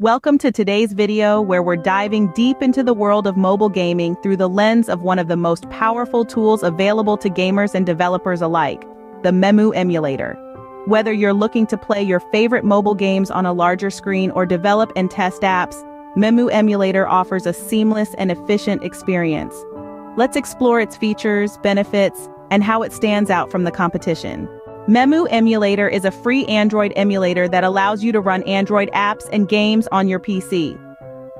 Welcome to today's video where we're diving deep into the world of mobile gaming through the lens of one of the most powerful tools available to gamers and developers alike, the Memu emulator. Whether you're looking to play your favorite mobile games on a larger screen or develop and test apps, Memu emulator offers a seamless and efficient experience. Let's explore its features, benefits, and how it stands out from the competition. Memu Emulator is a free Android emulator that allows you to run Android apps and games on your PC.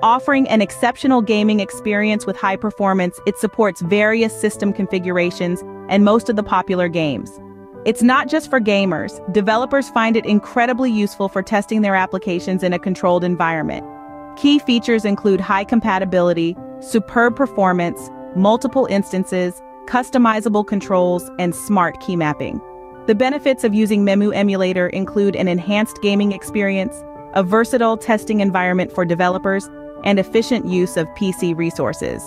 Offering an exceptional gaming experience with high performance, it supports various system configurations and most of the popular games. It's not just for gamers, developers find it incredibly useful for testing their applications in a controlled environment. Key features include high compatibility, superb performance, multiple instances, customizable controls, and smart key mapping. The benefits of using Memu Emulator include an enhanced gaming experience, a versatile testing environment for developers, and efficient use of PC resources.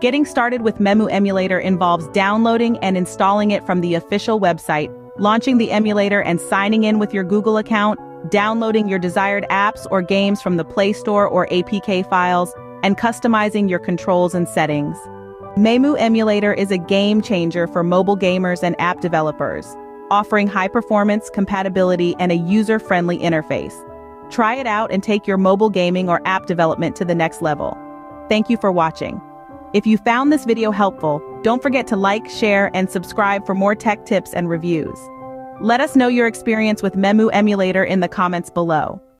Getting started with Memu Emulator involves downloading and installing it from the official website, launching the emulator and signing in with your Google account, downloading your desired apps or games from the Play Store or APK files, and customizing your controls and settings. Memu Emulator is a game changer for mobile gamers and app developers offering high performance, compatibility, and a user-friendly interface. Try it out and take your mobile gaming or app development to the next level. Thank you for watching. If you found this video helpful, don't forget to like, share, and subscribe for more tech tips and reviews. Let us know your experience with Memu Emulator in the comments below.